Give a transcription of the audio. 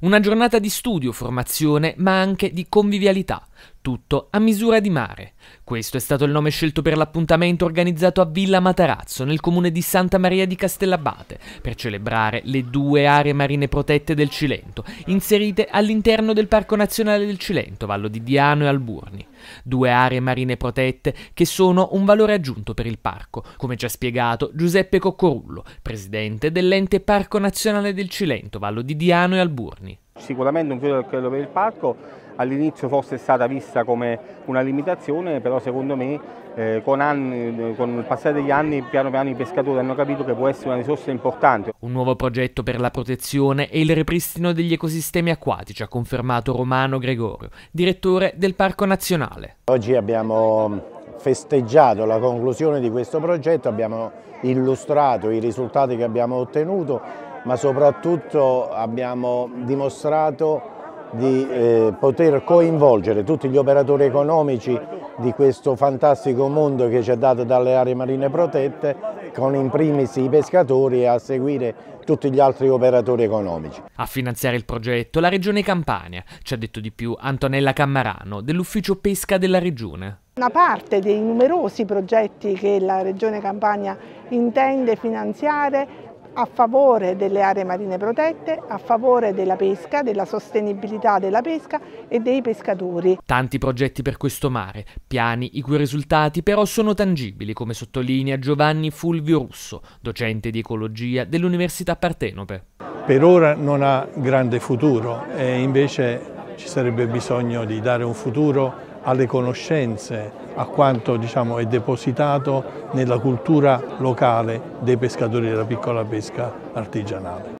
Una giornata di studio, formazione, ma anche di convivialità, tutto a misura di mare. Questo è stato il nome scelto per l'appuntamento organizzato a Villa Matarazzo, nel comune di Santa Maria di Castellabate, per celebrare le due aree marine protette del Cilento, inserite all'interno del Parco Nazionale del Cilento, Vallo di Diano e Alburni. Due aree marine protette che sono un valore aggiunto per il parco, come ha spiegato Giuseppe Coccorullo, presidente dell'ente Parco Nazionale del Cilento, Vallo di Diano e Alburni. Sicuramente un credo per il parco all'inizio forse è stata vista come una limitazione, però secondo me eh, con, anni, con, il passare degli anni piano piano i pescatori hanno capito che può essere una risorsa importante. Un nuovo progetto per la protezione e il ripristino degli ecosistemi acquatici ha confermato Romano Gregorio, direttore del Parco Nazionale. Oggi abbiamo festeggiato la conclusione di questo progetto, abbiamo illustrato i risultati che abbiamo ottenuto ma soprattutto abbiamo dimostrato di eh, poter coinvolgere tutti gli operatori economici di questo fantastico mondo che ci è dato dalle aree marine protette, con in primis i pescatori e a seguire tutti gli altri operatori economici. A finanziare il progetto la Regione Campania, ci ha detto di più Antonella Cammarano dell'Ufficio Pesca della Regione. Una parte dei numerosi progetti che la Regione Campania intende finanziare a favore delle aree marine protette, a favore della pesca, della sostenibilità della pesca e dei pescatori. Tanti progetti per questo mare, piani i cui risultati però sono tangibili, come sottolinea Giovanni Fulvio Russo, docente di ecologia dell'Università Partenope. Per ora non ha grande futuro e invece ci sarebbe bisogno di dare un futuro alle conoscenze, a quanto diciamo, è depositato nella cultura locale dei pescatori della piccola pesca artigianale.